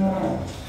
No.